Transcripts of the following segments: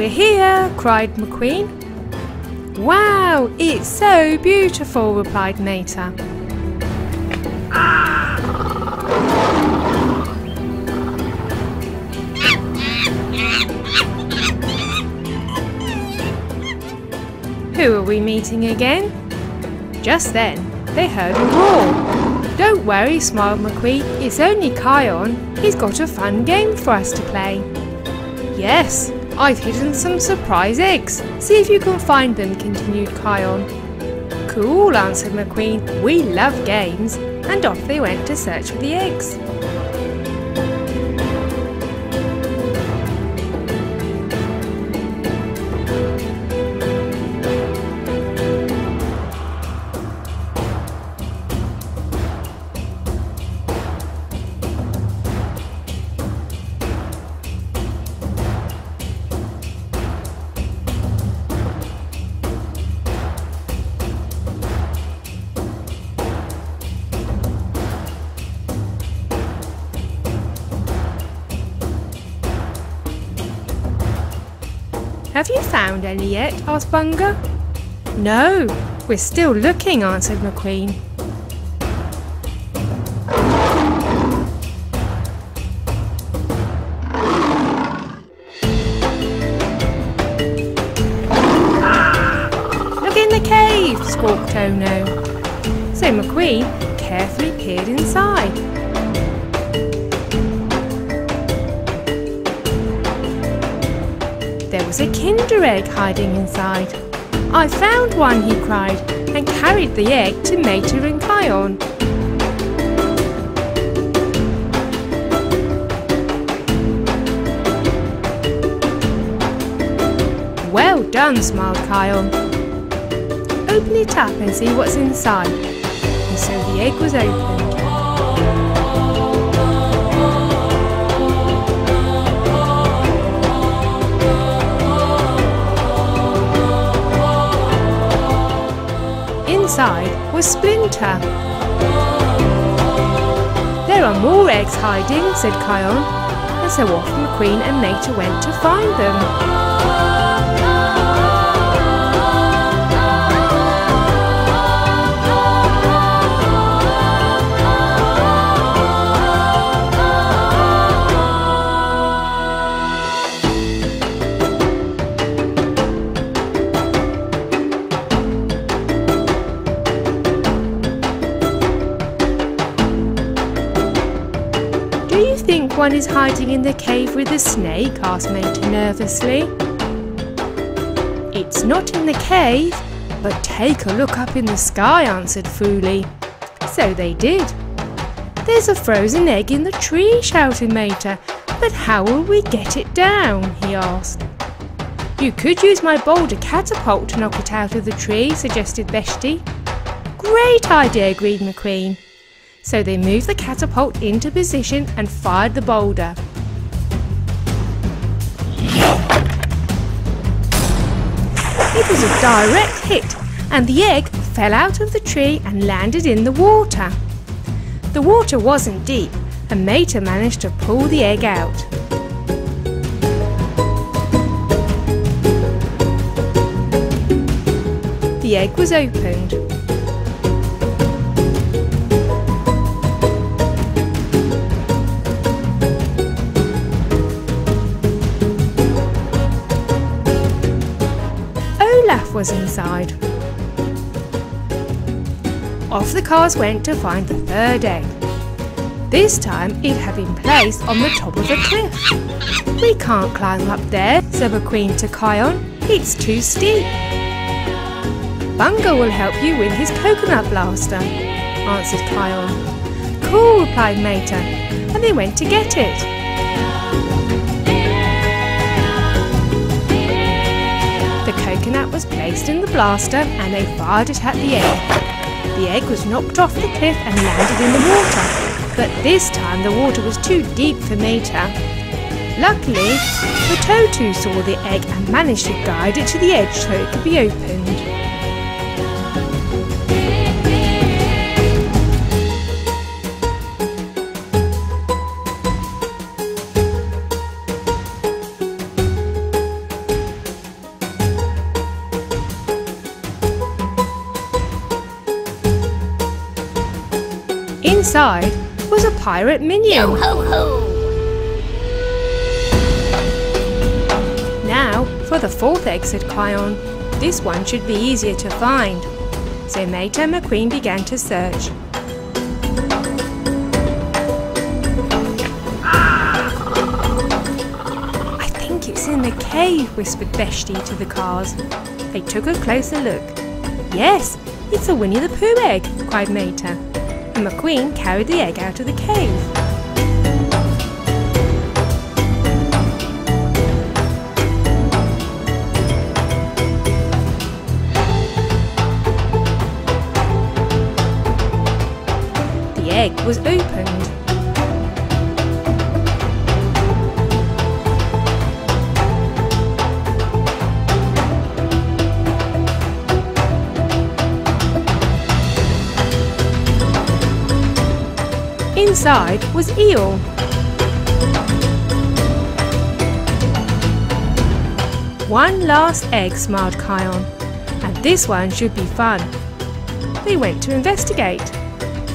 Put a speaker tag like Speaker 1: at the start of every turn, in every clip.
Speaker 1: we're here, cried McQueen. Wow, it's so beautiful, replied Mater. Who are we meeting again? Just then, they heard a roar. Don't worry, smiled McQueen. It's only Kion. He's got a fun game for us to play. Yes, I've hidden some surprise eggs. See if you can find them, continued Kion. Cool, answered McQueen. We love games. And off they went to search for the eggs. Have you found any yet? asked Bunga. No, we're still looking, answered McQueen. Look in the cave, squawked Ono. So McQueen carefully peered inside. Was a Kinder Egg hiding inside. I found one, he cried, and carried the egg to Mater and Kion. Well done, smiled Kion. Open it up and see what's inside. And so the egg was opened. Was Splinter. There are more eggs hiding, said Kion, and so off McQueen and Mater went to find them. Do you think one is hiding in the cave with the snake? asked Mater nervously. It's not in the cave, but take a look up in the sky, answered Fuli. So they did. There's a frozen egg in the tree, shouted Mater. But how will we get it down? he asked. You could use my boulder catapult to knock it out of the tree, suggested Beshte. Great idea, agreed McQueen. So they moved the catapult into position and fired the boulder. It was a direct hit, and the egg fell out of the tree and landed in the water. The water wasn't deep, and Mater managed to pull the egg out. The egg was opened. Was inside. Off the cars went to find the third egg. This time it had been placed on the top of a cliff. We can't climb up there, said McQueen to Kion. It's too steep. Bunga will help you with his coconut blaster, answered Kion. Cool, replied Mater, and they went to get it. The coconut was placed in the blaster and they fired it at the egg. The egg was knocked off the cliff and landed in the water, but this time the water was too deep for Mater. Luckily, the Totu saw the egg and managed to guide it to the edge so it could be opened. Inside was a pirate minion.
Speaker 2: ho ho!
Speaker 1: Now for the fourth egg, said Kion. This one should be easier to find. So Mater McQueen began to search. I think it's in the cave, whispered Beshte to the cars. They took a closer look. Yes, it's a Winnie the Pooh egg, cried Mater. McQueen carried the egg out of the cave. The egg was opened. Inside was Eel. One last egg, smiled Kion, and this one should be fun. They went to investigate.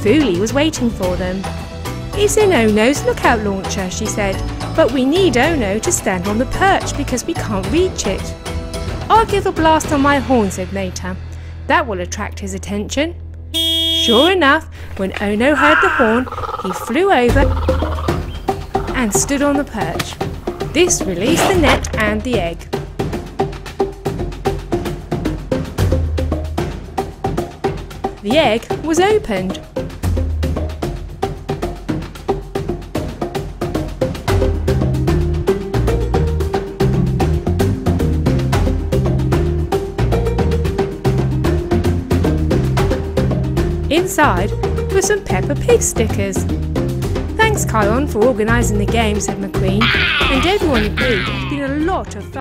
Speaker 1: Fuli was waiting for them. It's in Ono's lookout launcher, she said, but we need Ono to stand on the perch because we can't reach it. I'll give a blast on my horn, said Mater. That will attract his attention. Sure enough, when Ono heard the horn, he flew over and stood on the perch. This released the net and the egg. The egg was opened. Inside were some Peppa Pig stickers. Thanks, Kion, for organising the game, said McQueen, and everyone agreed it's been a lot of fun.